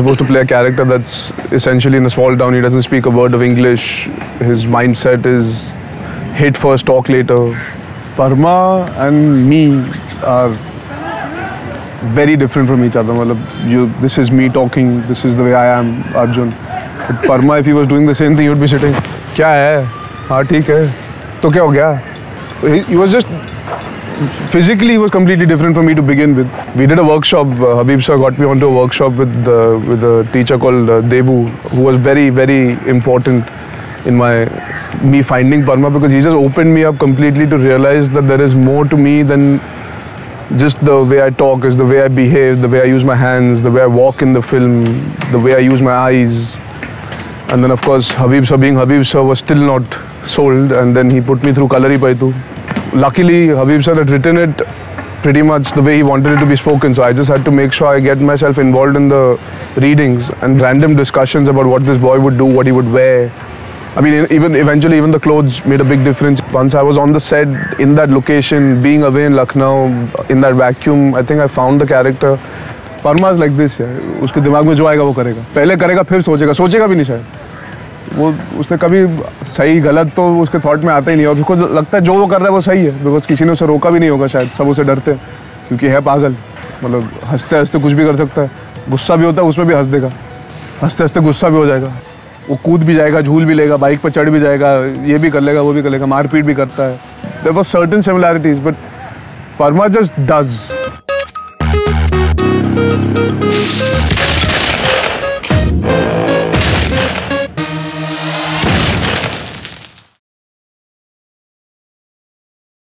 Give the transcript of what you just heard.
supposed to play a character that's essentially in a small town. He doesn't speak a word of English. His mindset is hit first, talk later. Parma and me are very different from each other. Matlab, you, this is me talking. This is the way I am, Arjun. But Parma, if he was doing the same thing, he would be sitting. क्या है? हाँ ठीक है. तो क्या हो गया? He, he was just physically he was completely different from me to begin with. We did a workshop. Uh, Habib sir got me onto a workshop with uh, with a teacher called uh, Debu, who was very very important in my me finding Parma because he just opened me up completely to realize that there is more to me than just the way I talk, is the way I behave, the way I use my hands, the way I walk in the film, the way I use my eyes. And then of course Habib sir being Habib sir was still not sold and then he put me through Kalari Payattu Luckily Habib sir had written it pretty much the way he wanted it to be spoken so I just had to make sure I get myself involved in the readings and random discussions about what this boy would do, what he would wear. I mean, even eventually, even the clothes made a big difference. Once I was on the set in that location, being away in Lucknow, in that vacuum, I think I found the character. Parma is like this है उसके दिमाग में जो आएगा वो करेगा पहले करेगा फिर सोचेगा सोचेगा भी नहीं शायद वो उसने कभी सही, गलत तो उसके थॉट में आता ही नहीं और उसको लगता है जो वो कर रहा है वो सही है बिकॉज़ किसी ने उसे रोका भी नहीं होगा शायद। सब उसे डरते हैं, क्योंकि है पागल। मतलब हँसते हँसते कुछ भी कर सकता है। गुस्सा भी होता है, उसमें भी हंस देगा। हँसते हँसते गुस्सा भी हो जाएगा। वो कूद भी जाएगा, झूल भी लेगा बाइक पर चढ़ भी जाएगा, ये भी कर लेगा, वो भी कर लेगा, मारपीट भी करता है। There was certain similarities but Parma just does